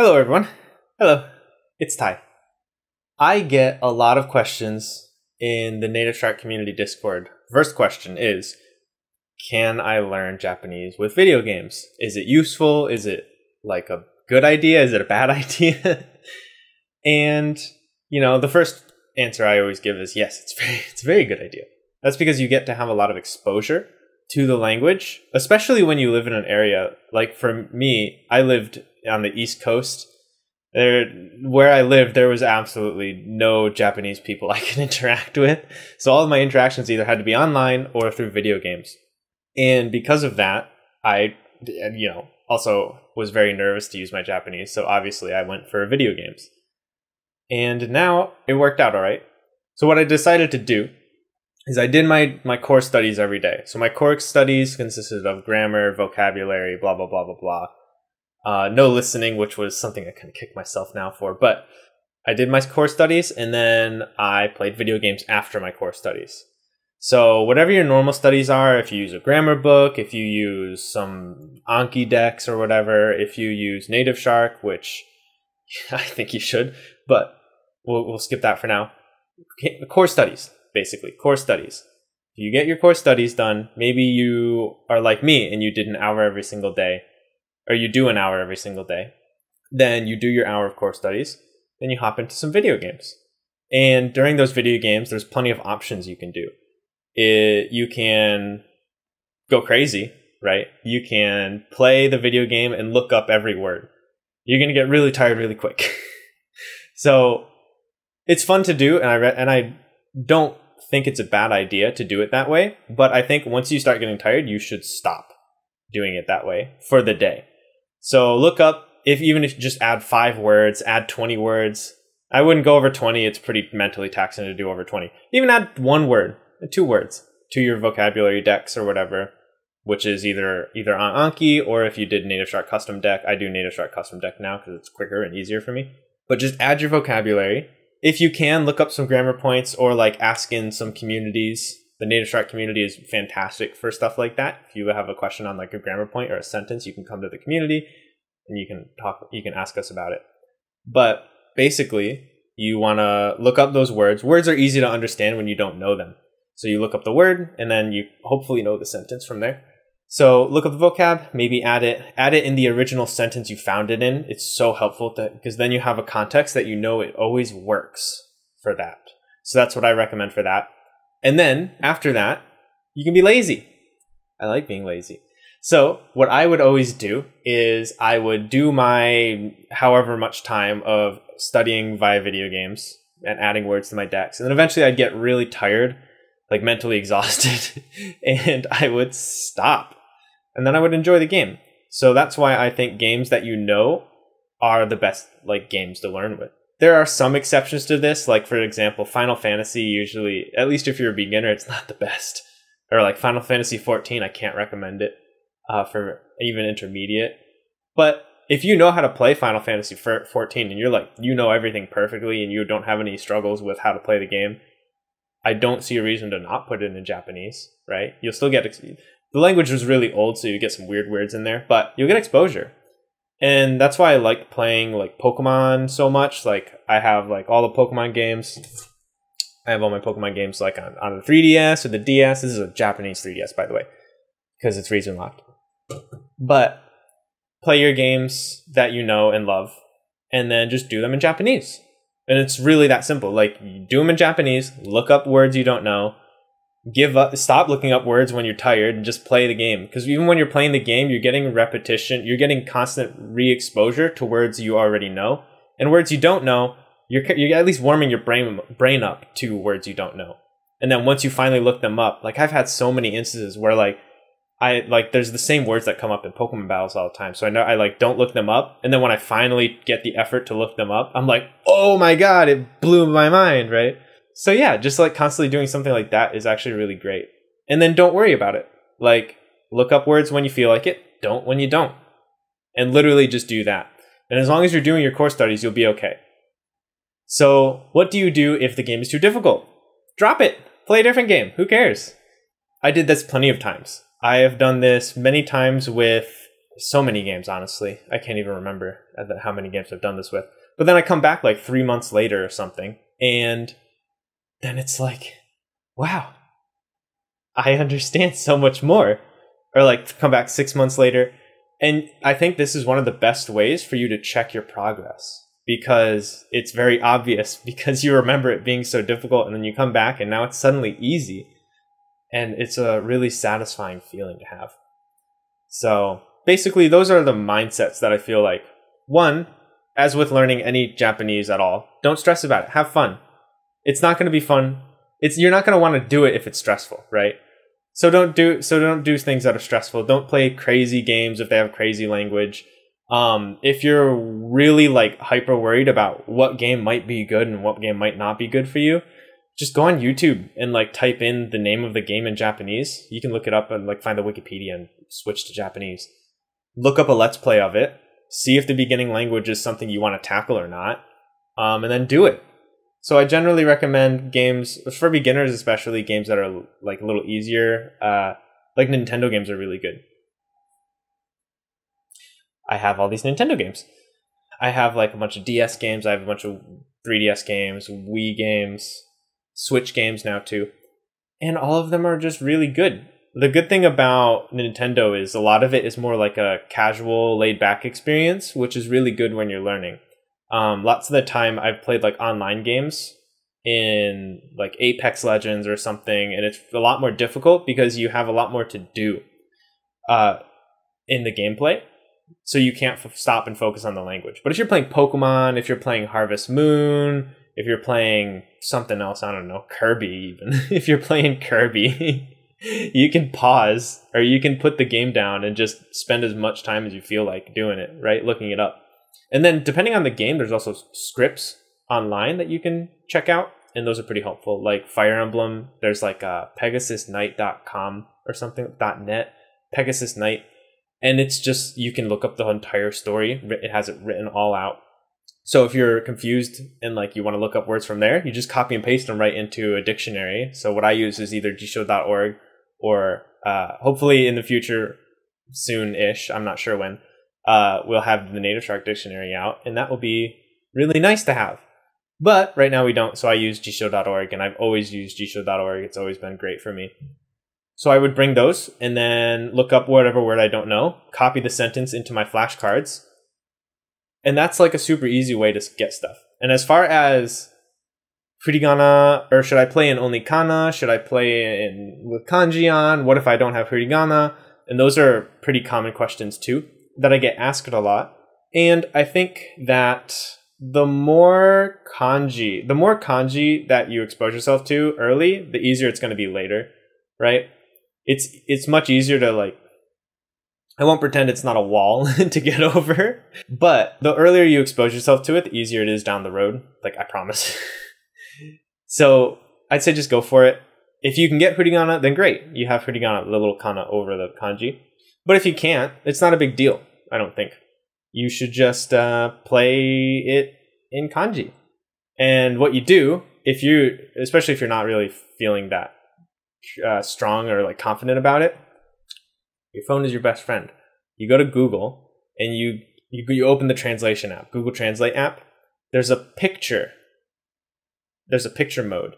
Hello, everyone. Hello, it's Ty. I get a lot of questions in the NativShark community Discord. First question is Can I learn Japanese with video games? Is it useful? Is it like a good idea? Is it a bad idea? and, you know, the first answer I always give is yes, it's very, it's a very good idea. That's because you get to have a lot of exposure to the language, especially when you live in an area like for me, I lived on the East Coast. There, where I lived, there was absolutely no Japanese people I could interact with. So all of my interactions either had to be online or through video games. And because of that, I, you know, also was very nervous to use my Japanese. So obviously, I went for video games. And now it worked out all right. So what I decided to do is I did my my core studies every day. So my core studies consisted of grammar, vocabulary, blah blah blah blah blah. Uh, no listening, which was something I kind of kicked myself now for. But I did my core studies and then I played video games after my core studies. So whatever your normal studies are, if you use a grammar book, if you use some Anki decks or whatever, if you use NativShark, which I think you should, but we'll, we'll skip that for now. Core studies, basically, core studies. If you get your core studies done, maybe you are like me and you did an hour every single day or you do an hour every single day. Then you do your hour of core studies. Then you hop into some video games. And during those video games, there's plenty of options you can do. It, you can go crazy, right? You can play the video game and look up every word. You're going to get really tired really quick. so it's fun to do. And I, re- and I don't think it's a bad idea to do it that way. But I think once you start getting tired, you should stop doing it that way for the day. So look up if even if you just add five words, add 20 words. I wouldn't go over 20. It's pretty mentally taxing to do over 20. Even add one word, two words to your vocabulary decks or whatever, which is either either on Anki or if you did NativShark custom deck. I do NativShark custom deck now because it's quicker and easier for me. But just add your vocabulary. If you can, look up some grammar points or like ask in some communities the NativShark community is fantastic for stuff like that. If you have a question on like a grammar point or a sentence you can come to the community and you can talk you can ask us about it. But basically you want to look up those words. Words are easy to understand when you don't know them. So you look up the word and then you hopefully know the sentence from there. So look up the vocab maybe add it add it in the original sentence you found it in. It's so helpful because then you have a context that you know it always works for that. So that's what i recommend for that and then after that, you can be lazy. I like being lazy. So what I would always do is I would do my however much time of studying via video games and adding words to my decks. And then eventually I'd get really tired, like mentally exhausted, and I would stop. And then I would enjoy the game. So that's why I think games that you know are the best like games to learn with there are some exceptions to this. Like for example, Final Fantasy usually, at least if you're a beginner, it's not the best. Or like Final Fantasy 14, I can't recommend it uh, for even intermediate. But if you know how to play Final Fantasy 14 and you're like you know everything perfectly and you don't have any struggles with how to play the game, I don't see a reason to not put it in Japanese. Right? You'll still get the language was really old, so you get some weird words in there, but you'll get exposure and that's why I like playing like Pokemon so much. Like I have like all the Pokemon games. I have all my Pokemon games like on, on the 3DS or the DS. This is a Japanese 3DS, by the way, because it's region locked. But play your games that you know and love, and then just do them in Japanese. And it's really that simple. Like do them in Japanese, look up words you don't know, give up stop looking up words when you're tired and just play the game. Because even when you're playing the game you're getting repetition you're getting constant re-exposure to words you already know. And words you don't know you're, you're at least warming your brain brain up to words you don't know. And then once you finally look them up like i've had so many instances where like i like there's the same words that come up in pokemon battles all the time. So i know i like don't look them up. And then when i finally get the effort to look them up i'm like oh my god it blew my mind right so yeah, just like constantly doing something like that is actually really great. And then don't worry about it. Like look up words when you feel like it, don't when you don't. And literally just do that. And as long as you're doing your core studies, you'll be okay. So, what do you do if the game is too difficult? Drop it. Play a different game. Who cares? I did this plenty of times. I have done this many times with so many games, honestly. I can't even remember how many games I've done this with. But then I come back like three months later or something, and then it's like, wow, I understand so much more. Or like come back six months later. And I think this is one of the best ways for you to check your progress because it's very obvious because you remember it being so difficult and then you come back and now it's suddenly easy. And it's a really satisfying feeling to have. So basically, those are the mindsets that I feel like one, as with learning any Japanese at all, don't stress about it. Have fun. It's not going to be fun. It's you're not going to want to do it if it's stressful, right? So don't do so don't do things that are stressful. Don't play crazy games if they have crazy language. Um, if you're really like hyper worried about what game might be good and what game might not be good for you, just go on YouTube and like type in the name of the game in Japanese. You can look it up and like find the Wikipedia and switch to Japanese. Look up a let's play of it. See if the beginning language is something you want to tackle or not, um, and then do it. So I generally recommend games for beginners, especially games that are like a little easier. Uh, like Nintendo games are really good. I have all these Nintendo games. I have like a bunch of DS games. I have a bunch of 3DS games, Wii games, Switch games now too. And all of them are just really good. The good thing about Nintendo is a lot of it is more like a casual, laid back experience, which is really good when you're learning. Um, lots of the time I've played like online games in like Apex Legends or something, and it's a lot more difficult because you have a lot more to do uh, in the gameplay. So you can't f- stop and focus on the language. But if you're playing Pokemon, if you're playing Harvest Moon, if you're playing something else, I don't know, Kirby even, if you're playing Kirby, you can pause or you can put the game down and just spend as much time as you feel like doing it, right? Looking it up. And then depending on the game, there's also scripts online that you can check out, and those are pretty helpful. Like Fire Emblem, there's like uh, PegasusKnight.com or something .net, Pegasus Knight, and it's just you can look up the entire story. It has it written all out. So if you're confused and like you want to look up words from there, you just copy and paste them right into a dictionary. So what I use is either jisho.org or uh, hopefully in the future, soon-ish. I'm not sure when uh, we'll have the NativShark Dictionary out, and that will be really nice to have. But right now we don't, so I use jisho.org, and I've always used jisho.org. It's always been great for me. So I would bring those and then look up whatever word I don't know, copy the sentence into my flashcards, and that's like a super easy way to get stuff. And as far as hiragana, or should I play in only kana? Should I play in with kanji on? What if I don't have hiragana? And those are pretty common questions too that I get asked a lot. And I think that the more kanji, the more kanji that you expose yourself to early, the easier it's going to be later, right? It's it's much easier to like I won't pretend it's not a wall to get over, but the earlier you expose yourself to it, the easier it is down the road, like I promise. so, I'd say just go for it. If you can get hiragana, then great. You have hiragana, the little kana over the kanji. But if you can't, it's not a big deal. I don't think. You should just uh, play it in kanji. And what you do, if you, especially if you're not really feeling that uh, strong or like confident about it, your phone is your best friend. You go to Google and you, you you open the translation app, Google Translate app. There's a picture. There's a picture mode.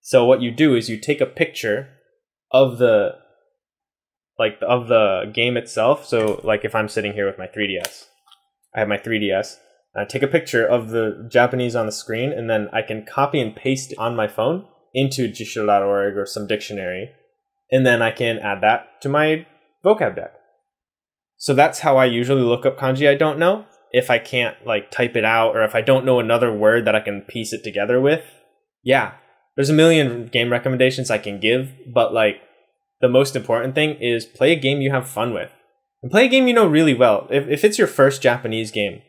So what you do is you take a picture of the like of the game itself. So like if I'm sitting here with my 3DS, I have my 3DS. I take a picture of the Japanese on the screen, and then I can copy and paste on my phone into jisho.org or some dictionary, and then I can add that to my vocab deck. So that's how I usually look up kanji I don't know. If I can't like type it out, or if I don't know another word that I can piece it together with, yeah, there's a million game recommendations I can give, but like the most important thing is play a game you have fun with. And play a game you know really well. If, if it's your first Japanese game,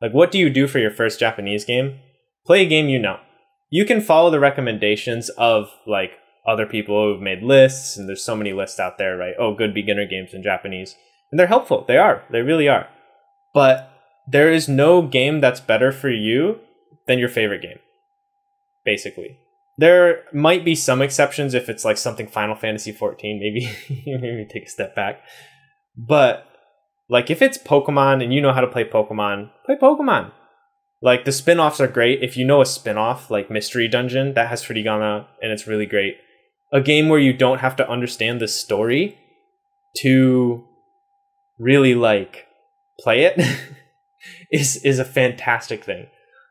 like what do you do for your first Japanese game? Play a game you know. You can follow the recommendations of like other people who've made lists, and there's so many lists out there, right? Oh, good beginner games in Japanese. And they're helpful. They are. They really are. But there is no game that's better for you than your favorite game, basically. There might be some exceptions if it's like something Final Fantasy 14, maybe maybe take a step back. But Like if it's Pokemon and you know how to play Pokemon, play Pokemon. Like the spin-offs are great. If you know a spin-off like Mystery Dungeon, that has Furigana and it's really great. A game where you don't have to understand the story to really like play it is is a fantastic thing.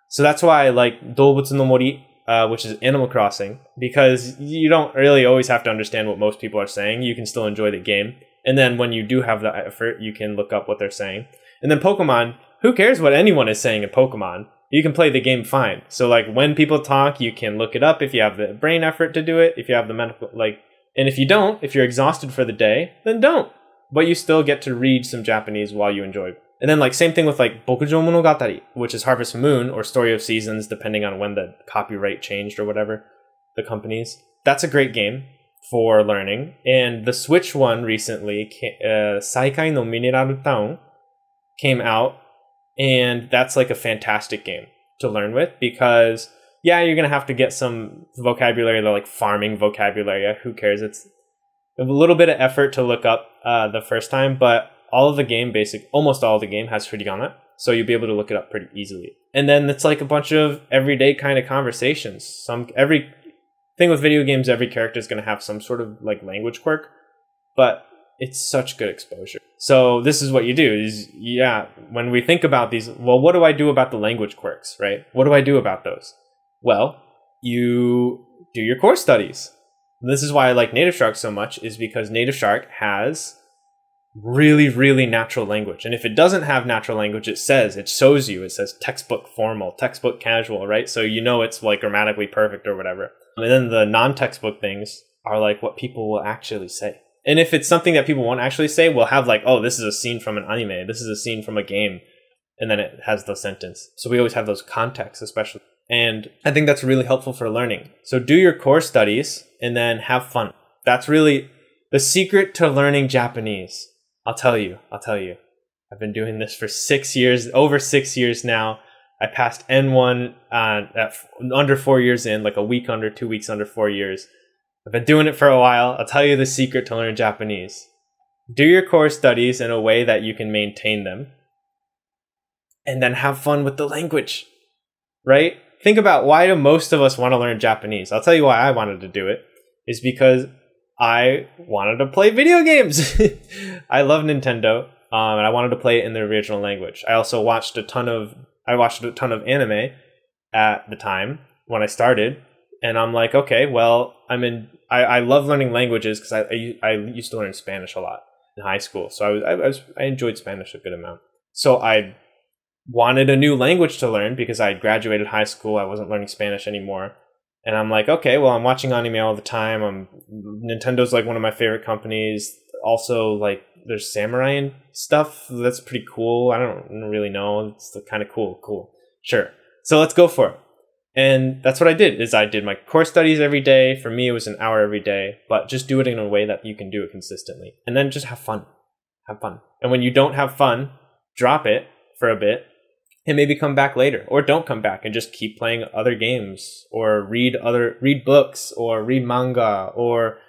So that's why I like Dobutsu no Mori, uh, which is Animal Crossing, because you don't really always have to understand what most people are saying. You can still enjoy the game. And then when you do have the effort, you can look up what they're saying. And then Pokemon, who cares what anyone is saying in Pokemon? You can play the game fine. So like when people talk, you can look it up if you have the brain effort to do it, if you have the mental like and if you don't, if you're exhausted for the day, then don't. But you still get to read some Japanese while you enjoy. And then like same thing with like Bokujo Monogatari, which is Harvest Moon or Story of Seasons, depending on when the copyright changed or whatever, the companies. That's a great game for learning. And the Switch one recently, uh, Saikai no Mineral Town, came out, and that's like a fantastic game to learn with because yeah, you're gonna have to get some vocabulary, the like farming vocabulary. Who cares? It's a little bit of effort to look up uh, the first time, but all of the game, basic, almost all of the game has Furigana, so you'll be able to look it up pretty easily. And then it's like a bunch of everyday kind of conversations. Some every thing with video games, every character is going to have some sort of like language quirk, but it's such good exposure. So this is what you do is yeah, when we think about these, well, what do I do about the language quirks, right? What do I do about those? Well, you do your core studies. This is why I like NativShark so much is because NativShark has really, really natural language. And if it doesn't have natural language, it says, it shows you, it says textbook formal, textbook casual, right? So you know it's like grammatically perfect or whatever. And then the non textbook things are like what people will actually say. And if it's something that people won't actually say, we'll have like, oh, this is a scene from an anime, this is a scene from a game, and then it has the sentence. So we always have those contexts, especially. And I think that's really helpful for learning. So do your core studies and then have fun. That's really the secret to learning Japanese. I'll tell you, I'll tell you. I've been doing this for six years, over six years now. I passed N1 uh, at under four years in, like a week under, two weeks under four years. I've been doing it for a while. I'll tell you the secret to learn Japanese. Do your core studies in a way that you can maintain them, and then have fun with the language, right? Think about why do most of us want to learn Japanese? I'll tell you why I wanted to do it is because I wanted to play video games. I love Nintendo, um, and I wanted to play it in the original language. I also watched a ton of I watched a ton of anime at the time when I started, and I'm like, okay, well, I'm in. I, I love learning languages because I, I, I used to learn Spanish a lot in high school, so I was I, I was I enjoyed Spanish a good amount. So I wanted a new language to learn because I graduated high school. I wasn't learning Spanish anymore. And I'm like, okay, well, I'm watching anime all the time. I'm Nintendo's like one of my favorite companies. Also, like, there's samurai and stuff that's pretty cool. I don't really know. It's kind of cool. Cool. Sure. So let's go for it. And that's what I did. Is I did my core studies every day. For me, it was an hour every day. But just do it in a way that you can do it consistently, and then just have fun. Have fun. And when you don't have fun, drop it for a bit and maybe come back later or don't come back and just keep playing other games or read other read books or read manga or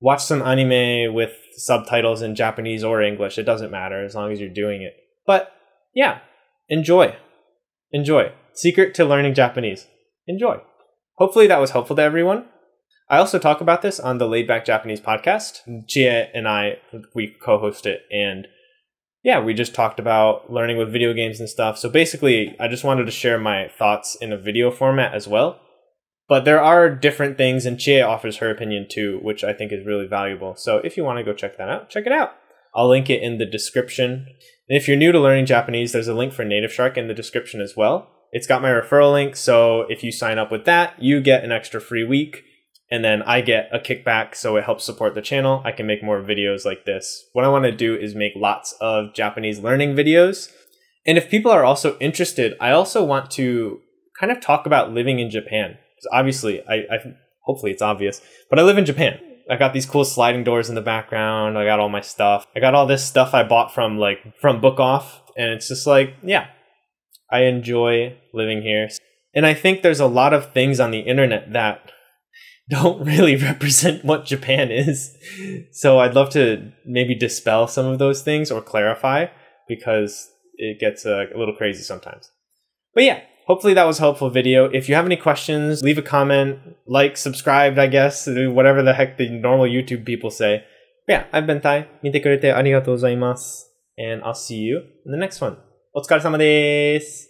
watch some anime with subtitles in Japanese or English. It doesn't matter as long as you're doing it. But yeah enjoy. Enjoy. Secret to learning Japanese. Enjoy. Hopefully that was helpful to everyone. I also talk about this on the Laid Back Japanese podcast. Chie and I, we co-host it, and yeah, we just talked about learning with video games and stuff. So basically, I just wanted to share my thoughts in a video format as well. But there are different things, and Chie offers her opinion too, which I think is really valuable. So if you want to go check that out, check it out. I'll link it in the description. And if you're new to learning Japanese, there's a link for NativShark in the description as well. It's got my referral link, so if you sign up with that, you get an extra free week and then I get a kickback so it helps support the channel. I can make more videos like this. What I want to do is make lots of Japanese learning videos. And if people are also interested, I also want to kind of talk about living in Japan. Because obviously, I, I hopefully it's obvious, but I live in Japan. I got these cool sliding doors in the background. I got all my stuff. I got all this stuff I bought from like from Book Off, and it's just like, yeah, I enjoy living here. And I think there's a lot of things on the internet that don't really represent what Japan is. So I'd love to maybe dispel some of those things or clarify because it gets uh, a, little crazy sometimes. But yeah, hopefully that was helpful video. If you have any questions, leave a comment, like, subscribe, I guess, whatever the heck the normal YouTube people say. But yeah, I've been Ty. Mite kurete arigatou gozaimasu. And I'll see you in the next one. お疲れ様です。